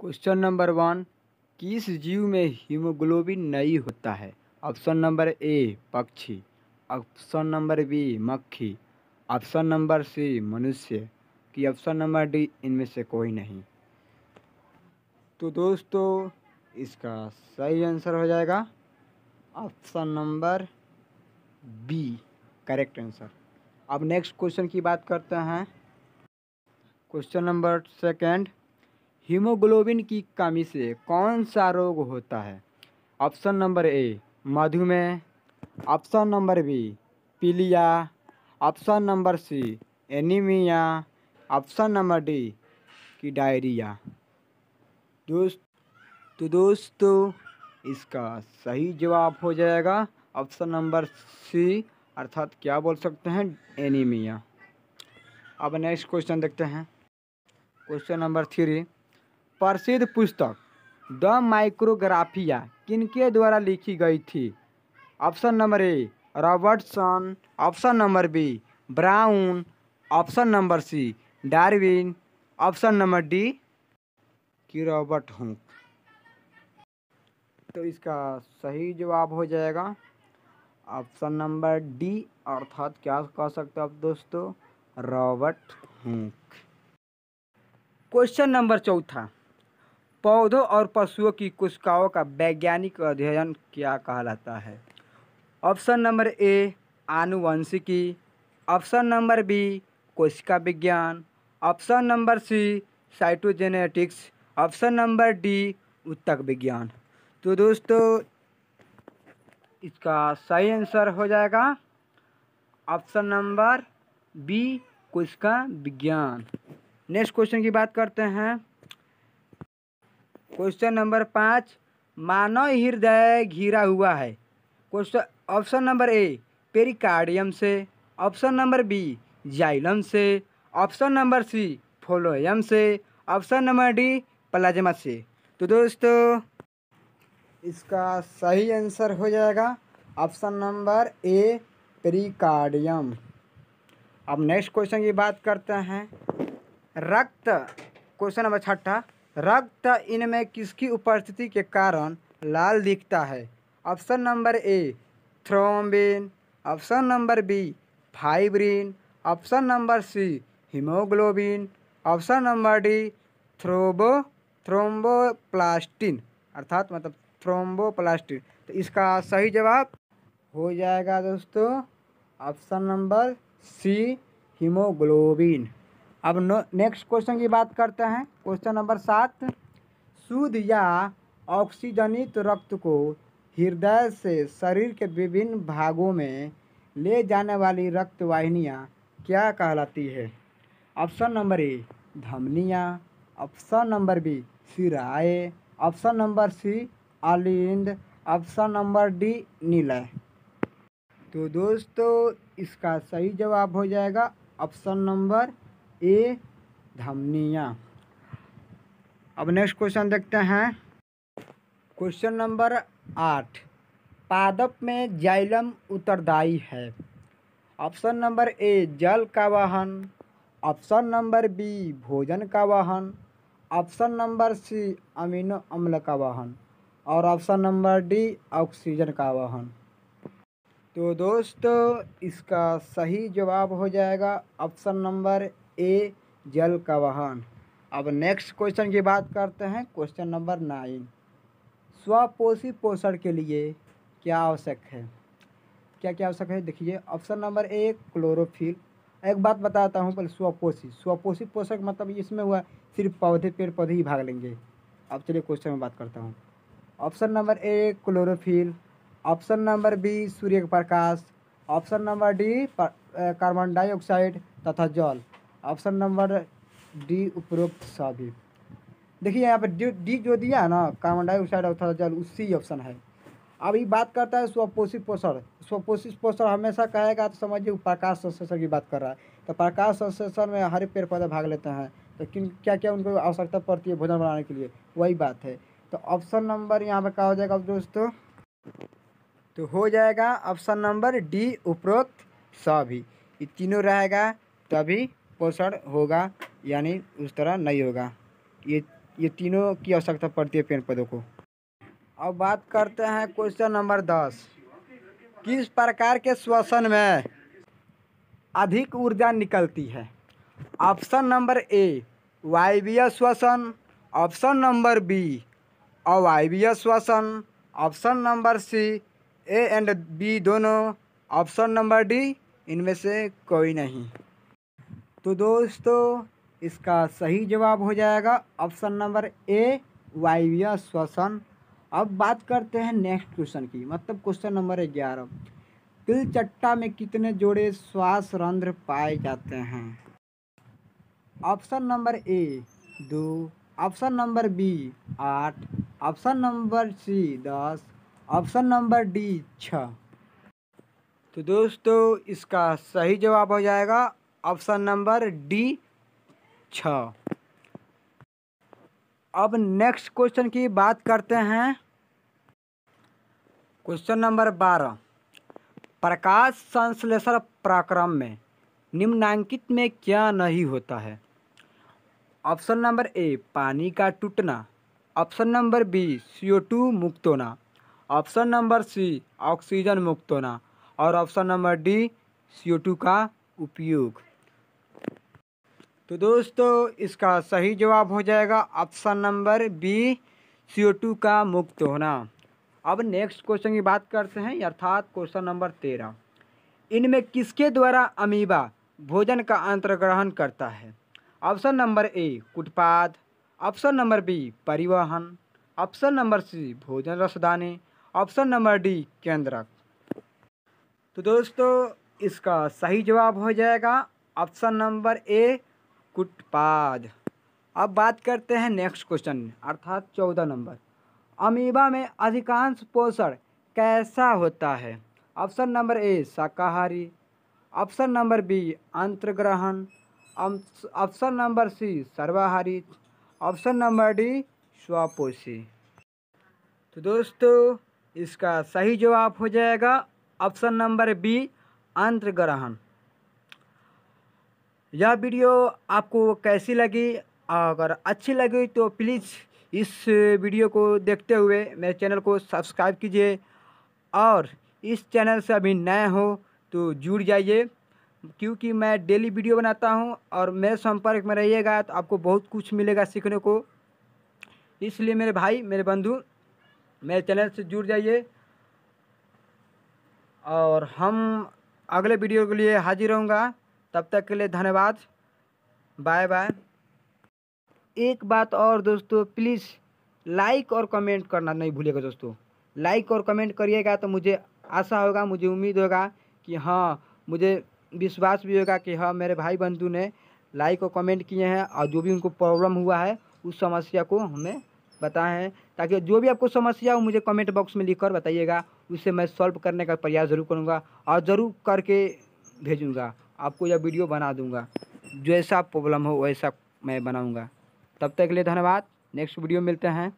Question number one किस जीव में हीमोग्लोबिन नहीं होता है? ऑप्शन नंबर ए पक्षी। ऑप्शन नंबर बी मक्खी। ऑप्शन नंबर सी मनुष्य। कि ऑप्शन नंबर डी इनमें से कोई नहीं। तो दोस्तों, इसका सही आंसर हो जाएगा। Option number B correct answer अब नेक्स्ट क्वेश्चन की बात करते हैं। क्वेश्चन नंबर सेकंड हीमोग्लोबिन की कमी से कौन सा रोग होता है? ऑप्शन नंबर ए, मधुमेह। ऑप्शन नंबर बी, पीलिया। Option number C, anaemia. Option number D की डायरिया। दोस्त तो दोस्तों, इसका सही जवाब हो जाएगा ऑप्शन नंबर सी, अर्थात क्या बोल सकते हैं? एनीमिया। अब नेक्स्ट क्वेश्चन देखते हैं। क्वेश्चन नंबर थ्री प्रसिद्ध पुस्तक, द माइक्रोग्राफिया, किनके द्वारा लिखी गई थी? Option number A, Robertson. Option number B, Brown. Option number C, Darwin. Option number D, की रॉबर्ट हुक। तो इसका सही जवाब हो जाएगा। ऑप्शन नंबर डी, अर्थात क्या कह सकते हो आप दोस्तों? Robert Hooke. क्वेश्चन नंबर चौथा पौधों और पशुओं की कोशिकाओं का वैज्ञानिक अध्ययन क्या कहलाता है? ऑप्शन नंबर ए, आनुवंशिकी। ऑप्शन नंबर बी, कोशिका विज्ञान। Option number C, cytogenetics. Option number D उत्तक विज्ञान। तो दोस्तों, इसका सही आंसर हो जाएगा ऑप्शन नंबर बी, कोशिका विज्ञान। नेक्स्ट क्वेश्चन की बात करते हैं। क्वेश्चन नंबर पाँच, मानव हृदय घिरा हुआ है। Question, option number A, pericardium से। ऑप्शन नंबर बी, जाइलम से। ऑप्शन नंबर सी फोलोयम से। ऑप्शन नंबर डी, प्लाज्मा से। तो दोस्तों, इसका सही आंसर हो जाएगा ऑप्शन नंबर ए, पेरिकार्डियम। अब नेक्स्ट क्वेश्चन की बात करते हैं। रक्त, क्वेश्चन नंबर छठा रक्त इनमें किसकी उपस्थिति के कारण लाल दिखता है? Option number A, thrombin. Option number B, fibrin. Option number C, haemoglobin. Option number D, thrombo, thromboplastin. अर्थात मतलब थ्रोम्बोप्लास्टिन। तो इसका सही जवाब हो जाएगा दोस्तों। Option number C, haemoglobin. अब नेक्स्ट क्वेश्चन की बात करते हैं। क्वेश्चन नंबर सात, शुद्ध या ऑक्सीजनित रक्त को हृदय से शरीर के विभिन्न भागों में ले जाने वाली रक्त वाहिनियाँ क्या कहलाती है? ऑप्शन नंबर ए धमनियाँ। ऑप्शन नंबर बी सिराए ऑप्शन नंबर सी अलिंद ऑप्शन नंबर डी नीलय। तो दोस्तों, इसका सही जवाब हो जाएगा ऑप्शन नंबर ए धमनिया। अब नेक्स्ट क्वेश्चन देखते हैं। क्वेश्चन नंबर आठ। पादप में जाइलम उत्तरदायी है। ऑप्शन नंबर ए जल का वाहन। ऑप्शन नंबर बी भोजन का वाहन। ऑप्शन नंबर सी अमीनो अम्ल का वाहन। और ऑप्शन नंबर डी ऑक्सीजन का वाहन। तो दोस्तों, इसका सही जवाब हो जाएगा ऑप्शन नंबर ए जल का वाहन। अब नेक्स्ट क्वेश्चन की बात करते हैं। क्वेश्चन नंबर नाइन स्वपोषी पोषण के लिए क्या आवश्यक है? क्या क्या आवश्यक है? देखिए ऑप्शन नंबर ए क्लोरोफिल एक बात बताता हूँ पहले, स्वपोषी। स्वपोषी पोषक मतलब इसमें हुआ, सिर्फ़ पौधे पेड़ पौधे ही भाग लेंगे। अब चलिए क्वेश्चन में बात करता हूँ। Option number A chlorophyll option number B Surya Prakash. Option number D carbon dioxide तथा जल. ऑप्शन नंबर डी उपरोक्त सभी देखिए यहाँ पर डी जो दिया है ना कार्बन डाइऑक्साइड अर्थात जल उसी ऑप्शन है। ये बात करता है स्वपोषित पोषण। स्वपोषित पोषण हमेशा कहेगा तो समझिए प्रकाश संश्लेषण की बात कर रहा है। तो प्रकाश संश्लेषण में हरे पेड़ पौधे भाग लेते हैं तो किन क्या क्या उनको आवश्यकता पड़ती है भोजन बनाने के लिए? वही बात है। तो ऑप्शन नंबर यहाँ पर क्या हो जाएगा दोस्तों? तो हो जाएगा ऑप्शन नंबर डी उपरोक्त सभी ये तीनों रहेगा तभी पोषण होगा, यानी उस तरह नहीं होगा। ये ये तीनों की आवश्यकता पड़ती है पेड़ पौधों को। अब बात करते हैं क्वेश्चन नंबर दस। किस प्रकार के श्वसन में अधिक ऊर्जा निकलती है? ऑप्शन नंबर ए, वायवीय श्वसन। ऑप्शन नंबर बी, अवायवीय श्वसन। Option number C, A and B दोनों। ऑप्शन नंबर डी, इनमें से कोई नहीं। तो दोस्तों, इसका सही जवाब हो जाएगा ऑप्शन नंबर ए, वायव्य श्वसन। अब बात करते हैं नेक्स्ट क्वेश्चन की मतलब क्वेश्चन नंबर ग्यारह। तिल चट्टा में कितने जोड़े श्वास रंध्र पाए जाते हैं? ऑप्शन नंबर ए, दो। ऑप्शन नंबर बी, आठ। ऑप्शन नंबर सी, दस। ऑप्शन नंबर डी छ तो दोस्तों, इसका सही जवाब हो जाएगा ऑप्शन नंबर डी, छ। अब नेक्स्ट क्वेश्चन की बात करते हैं। क्वेश्चन नंबर बारह। प्रकाश संश्लेषण प्रक्रम में निम्नांकित में क्या नहीं होता है? ऑप्शन नंबर ए, पानी का टूटना। Option number B C two मुक्त होना। ऑप्शन नंबर सी, ऑक्सीजन मुक्त होना। और option number D C two का उपयोग। तो दोस्तों, इसका सही जवाब हो जाएगा option number B C two का मुक्त होना। अब नेक्स्ट क्वेश्चन की बात करते हैं अर्थात क्वेश्चन नंबर तेरह। इनमें किसके द्वारा अमीबा भोजन का अंतर्ग्रहण करता है? ऑप्शन नंबर ए कुटपाद ऑप्शन नंबर बी परिवहन। ऑप्शन नंबर सी भोजन रसदाने। ऑप्शन नंबर डी केंद्रक। तो दोस्तों, इसका सही जवाब हो जाएगा ऑप्शन नंबर ए कुटपाद। अब बात करते हैं नेक्स्ट क्वेश्चन अर्थात चौदह नंबर। अमीबा में अधिकांश पोषण कैसा होता है? ऑप्शन नंबर ए शाकाहारी। ऑप्शन नंबर बी अंतर्ग्रहण। ऑप्शन नंबर सी सर्वाहारी। ऑप्शन नंबर डी स्वपोषी। तो दोस्तों, इसका सही जवाब हो जाएगा ऑप्शन नंबर बी अंतर्ग्रहण। यह वीडियो आपको कैसी लगी? अगर अच्छी लगी तो प्लीज़ इस वीडियो को देखते हुए मेरे चैनल को सब्सक्राइब कीजिए। और इस चैनल से अभी नए हो तो जुड़ जाइए, क्योंकि मैं डेली वीडियो बनाता हूँ और मेरे संपर्क में रहिएगा तो आपको बहुत कुछ मिलेगा सीखने को। इसलिए मेरे भाई, मेरे बंधु, मेरे चैनल से जुड़ जाइए। और हम अगले वीडियो के लिए हाजिर रहूँगा। तब तक के लिए धन्यवाद। Bye bye. एक बात और दोस्तों प्लीज़ लाइक और कमेंट करना नहीं भूलिएगा दोस्तों। लाइक और कमेंट करिएगा तो मुझे आशा होगा, मुझे उम्मीद होगा कि हाँ मुझे विश्वास भी होगा कि हाँ मेरे भाई बंधु ने लाइक और कमेंट किए हैं और जो भी उनको प्रॉब्लम हुआ है, उस समस्या को हमें बताएँ हैं। ताकि जो भी आपको समस्या हो, मुझे कमेंट बॉक्स में लिख कर बताइएगा। उससे मैं सॉल्व करने का प्रयास ज़रूर करूँगा और ज़रूर करके भेजूँगा। आपको यह वीडियो बना दूँगा। जैसा प्रॉब्लम हो, वैसा मैं बनाऊँगा। तब तक के लिए धन्यवाद। नेक्स्ट वीडियो मिलते हैं।